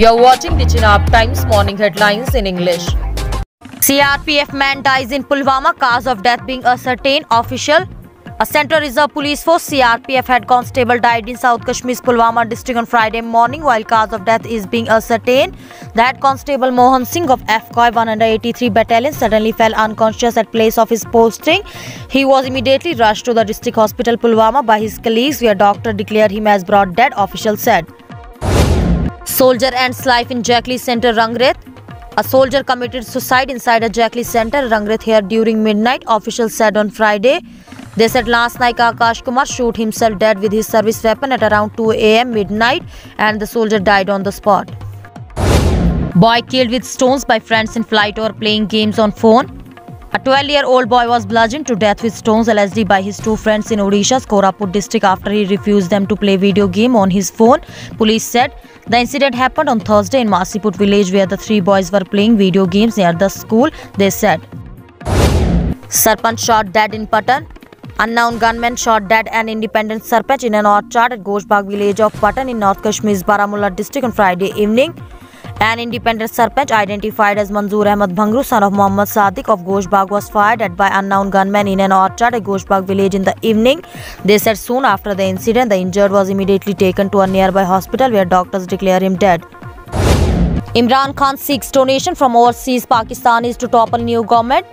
You're watching the Chenab Times morning headlines in English. CRPF man dies in Pulwama, cause of death being ascertained. Official. A Central Reserve Police Force CRPF head constable died in South Kashmir's Pulwama district on Friday morning while cause of death is being ascertained. The head constable Mohan Singh of FCOI 183 battalion suddenly fell unconscious at place of his posting. He was immediately rushed to the district hospital Pulwama by his colleagues where doctor declared him as brought dead, official said. Soldier ends life in JAKLI Center, Rangreth. A soldier committed suicide inside a JAKLI Center, Rangreth here during midnight, officials said on Friday. They said last night Akash Kumar shot himself dead with his service weapon at around 2 am midnight and the soldier died on the spot. Boy killed with stones by friends in flight or playing games on phone. A 12-year-old boy was bludgeoned to death with stones allegedly by his two friends in Odisha's Koraput district after he refused them to play video game on his phone. Police said the incident happened on Thursday in Masiput village where the three boys were playing video games near the school, they said. Sarpanch shot dead in Patan. Unknown gunmen shot dead an independent Sarpanch in an orchard at Goshbagh village of Patan in North Kashmir's Baramulla district on Friday evening. An independent Sarpanch identified as Manzoor Ahmad Bhangru, son of Muhammad Sadiq of Goshbagh, was fired at by unknown gunmen in an orchard at Goshbagh village in the evening. They said soon after the incident, the injured was immediately taken to a nearby hospital where doctors declare him dead. Imran Khan seeks donation from overseas Pakistanis to topple new government.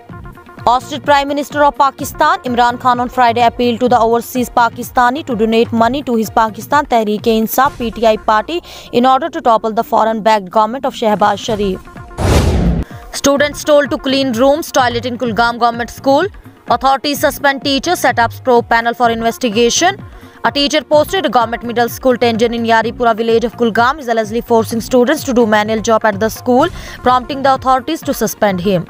Ousted Prime Minister of Pakistan Imran Khan on Friday appealed to the overseas Pakistani to donate money to his Pakistan Tehreek-e-Insaf PTI party in order to topple the foreign-backed government of Shehbaz Sharif. Students told to clean rooms, toilet in Kulgam Government School. Authorities suspend teacher, set up probe panel for investigation. A teacher posted a government middle school tension in Yaripura village of Kulgam is allegedly forcing students to do manual job at the school, prompting the authorities to suspend him.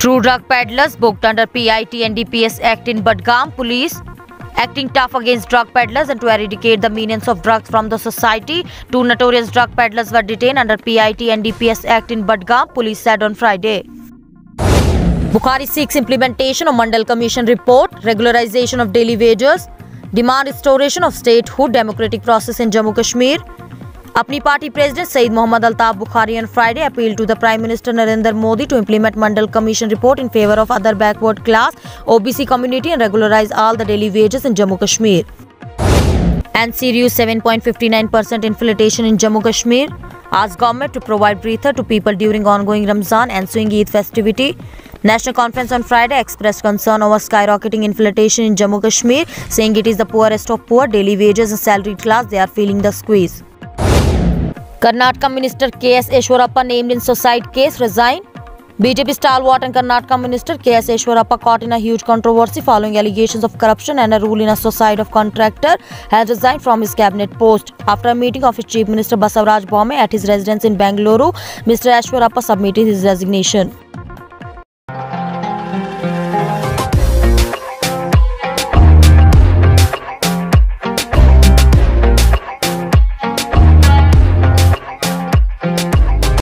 True drug peddlers booked under PIT NDPS Act in Budgam police acting tough against drug peddlers and to eradicate the menace of drugs from the society. Two notorious drug peddlers were detained under PIT NDPS Act in Budgam, police said on Friday. Bukhari seeks implementation of Mandal Commission report, regularization of daily wages, demand restoration of statehood democratic process in Jammu Kashmir. Apni Party President Syed Mohammad Altaf Bukhari on Friday appealed to the Prime Minister Narendra Modi to implement Mandal Commission report in favor of other backward class OBC community and regularize all the daily wages in Jammu Kashmir. And serious 7.59% inflation in Jammu Kashmir Ask government to provide breather to people during ongoing Ramzan and ensuing Eid festivity. National conference on Friday expressed concern over skyrocketing inflation in Jammu Kashmir, saying it is the poorest of poor daily wages and salaried class they are feeling the squeeze. Karnataka Minister K.S. Eshwarappa named in suicide case resign. BJP stalwart and Karnataka Minister K.S. Eshwarappa caught in a huge controversy following allegations of corruption and a rule in a suicide of contractor has resigned from his cabinet post. After a meeting of his Chief Minister Basavaraj Bommai at his residence in Bangalore, Mr. Eshwarappa submitted his resignation.